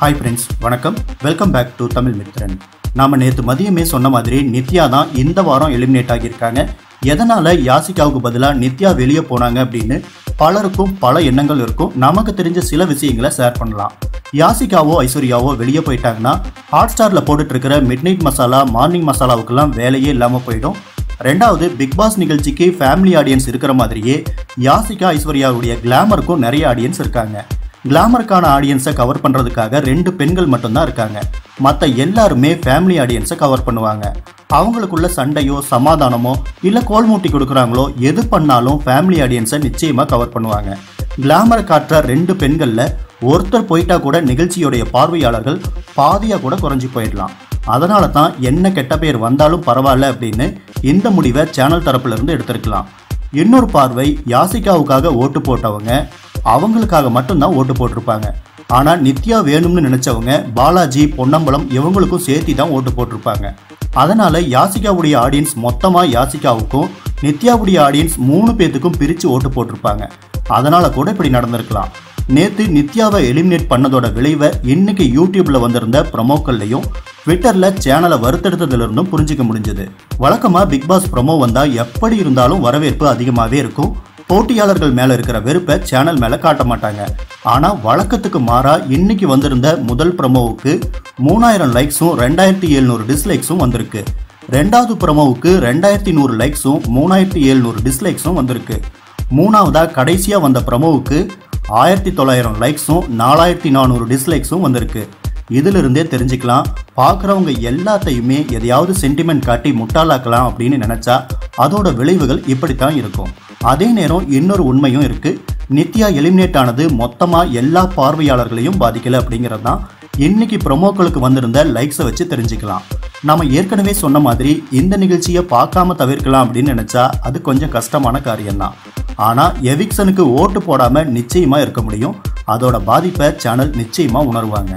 Hi friends வணக்கம். Welcome back to Tamil Mithran. நாம நேற்று மதியமே சொன்ன மாதிரி நித்யா தான் இந்த வாரம் எலிமினேட் ஆகியிருக்காங்க. எதனால் யாசிகாவுக்கு பதிலாக நித்யா வெளியே போனாங்க அப்படின்னு பலருக்கும் பல எண்ணங்கள் இருக்கும். நமக்கு தெரிஞ்ச சில விஷயங்களை ஷேர் பண்ணலாம். யாசிகாவோ ஐஸ்வர்யாவோ வெளியே போயிட்டாங்கன்னா ஹாட் ஸ்டாரில் போட்டுட்ருக்கிற மிட் நைட் மசாலா மார்னிங் மசாலாவுக்கெல்லாம் வேலையே இல்லாமல் போயிடும். ரெண்டாவது பிக் பாஸ் நிகழ்ச்சிக்கு ஃபேமிலி ஆடியன்ஸ் இருக்கிற மாதிரியே யாசிகா ஐஸ்வர்யாவுடைய கிளாமருக்கும் நிறைய ஆடியன்ஸ் இருக்காங்க. கிளாமருக்கான ஆடியன்ஸை கவர் பண்ணுறதுக்காக ரெண்டு பெண்கள் மட்டும்தான் இருக்காங்க. மற்ற எல்லாருமே ஃபேமிலி ஆடியன்ஸை கவர் பண்ணுவாங்க. அவங்களுக்குள்ள சண்டையோ சமாதானமோ இல்லை கோல் மூட்டி கொடுக்குறாங்களோ எது பண்ணாலும் ஃபேமிலி ஆடியன்ஸை நிச்சயமாக கவர் பண்ணுவாங்க. கிளாமரை காட்டுற ரெண்டு பெண்களில் ஒருத்தர் போயிட்டா கூட நிகழ்ச்சியுடைய பார்வையாளர்கள் பாதியாக கூட குறைஞ்சி போயிடலாம். அதனால தான் என்ன கெட்ட பேர் வந்தாலும் பரவாயில்ல அப்படின்னு இந்த முடிவை சேனல் தரப்புலேருந்து எடுத்திருக்கலாம். இன்னொரு பார்வை யாசிகாவுக்காக ஓட்டு போட்டவங்க அவங்களுக்காக மட்டும்தான் ஓட்டு போட்டிருப்பாங்க. ஆனா நித்யா வேணும்னு நினைச்சவங்க பாலாஜி பொன்னம்பலம் இவங்களுக்கும் சேர்த்தி தான் ஓட்டு போட்டிருப்பாங்க. அதனால யாசிகாவுடைய ஆடியன்ஸ் மொத்தமா யாசிகாவுக்கும் நித்யாவுடைய ஆடியன்ஸ் மூணு பேத்துக்கும் பிரிச்சு ஓட்டு போட்டிருப்பாங்க. அதனால கூட இப்படி நடந்திருக்கலாம். நேத்து நித்யாவை எலிமினேட் பண்ணதோட விளைவை இன்னைக்கு யூடியூப்ல வந்திருந்த ப்ரொமோக்கள்லையும் ட்விட்டர்ல சேனலை வறுத்தெடுத்ததுல இருந்தும் புரிஞ்சுக்க முடிஞ்சது. வழக்கமா பிக் பாஸ் ப்ரொமோ வந்தா எப்படி இருந்தாலும் வரவேற்பு அதிகமாவே இருக்கும். போட்டியாளர்கள் மேல இருக்கிற வெறுப்பை சேனல் மேல காட்ட மாட்டாங்க. ஆனா வழக்கத்துக்கு மாறா இன்னைக்கு வந்திருந்த முதல் ப்ரமோவுக்கு மூணாயிரம் லைக்ஸும் ரெண்டாயிரத்தி எழுநூறு டிஸ்லைக்ஸும் வந்திருக்கு. ரெண்டாவது ப்ரமோவுக்கு ரெண்டாயிரத்தி நூறு லைக்ஸும் மூணாயிரத்தி எழுநூறு டிஸ்லைக்ஸும் வந்திருக்கு. மூணாவதா கடைசியா வந்த ப்ரமோவுக்கு ஆயிரத்தி தொள்ளாயிரம் லைக்ஸும் நாலாயிரத்தி நானூறு டிஸ்லைக்ஸும் வந்திருக்கு. இதிலிருந்தே தெரிஞ்சுக்கலாம் பார்க்குறவங்க எல்லாத்தையுமே எதையாவது சென்டிமெண்ட் காட்டி முட்டாளாக்கலாம் அப்படின்னு நினச்சா அதோட விளைவுகள் இப்படித்தான் இருக்கும். அதே நேரம் இன்னொரு உண்மையும் இருக்குது நித்யா எலிமினேட் ஆனது மொத்தமாக எல்லா பார்வையாளர்களையும் பாதிக்கல அப்படிங்கிறது தான். இன்னைக்கு ப்ரொமோக்களுக்கு வந்திருந்த லைக்ஸை வச்சு தெரிஞ்சுக்கலாம். நம்ம ஏற்கனவே சொன்ன மாதிரி இந்த நிகழ்ச்சியை பார்க்காம தவிர்க்கலாம் அப்படின்னு நினச்சா அது கொஞ்சம் கஷ்டமான காரியம்தான். ஆனால் எவிக்சனுக்கு ஓட்டு போடாமல் நிச்சயமாக இருக்க முடியும். அதோட பாதிப்பை சேனல் நிச்சயமாக உணர்வாங்க.